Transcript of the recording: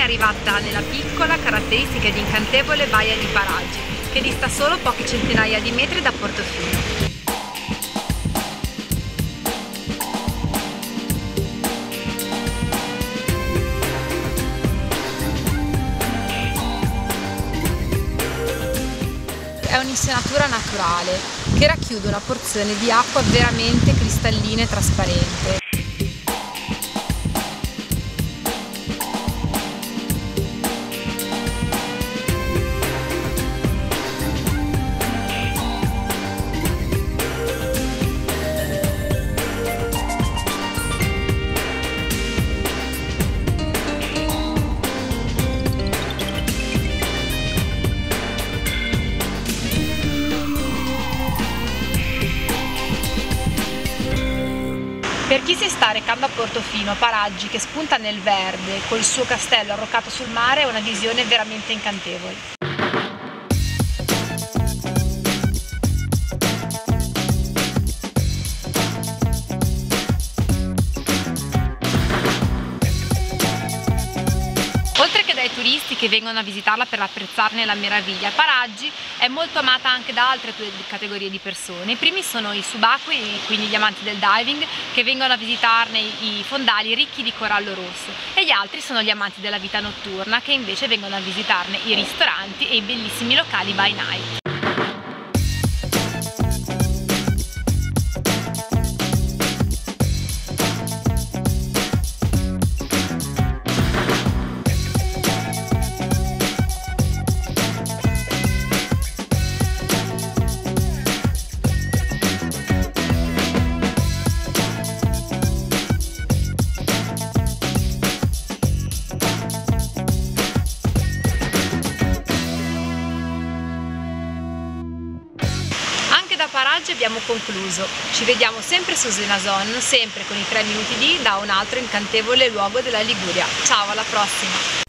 arrivata nella piccola, caratteristica ed incantevole baia di Paraggi, che dista solo poche centinaia di metri da Portofino. è un'insenatura naturale che racchiude una porzione di acqua veramente cristallina e trasparente. Per chi si sta recando a Portofino, Paraggi che spunta nel verde col suo castello arroccato sul mare è una visione veramente incantevole. Turisti che vengono a visitarla per apprezzarne la meraviglia. Paraggi è molto amata anche da altre categorie di persone. I primi sono i subacquei, quindi gli amanti del diving, che vengono a visitarne i fondali ricchi di corallo rosso e gli altri sono gli amanti della vita notturna che invece vengono a visitarne i ristoranti e i bellissimi locali by night. Da Paraggi abbiamo concluso. Ci vediamo sempre su Zenazon, sempre con i 3 minuti di da un altro incantevole luogo della Liguria. Ciao, alla prossima!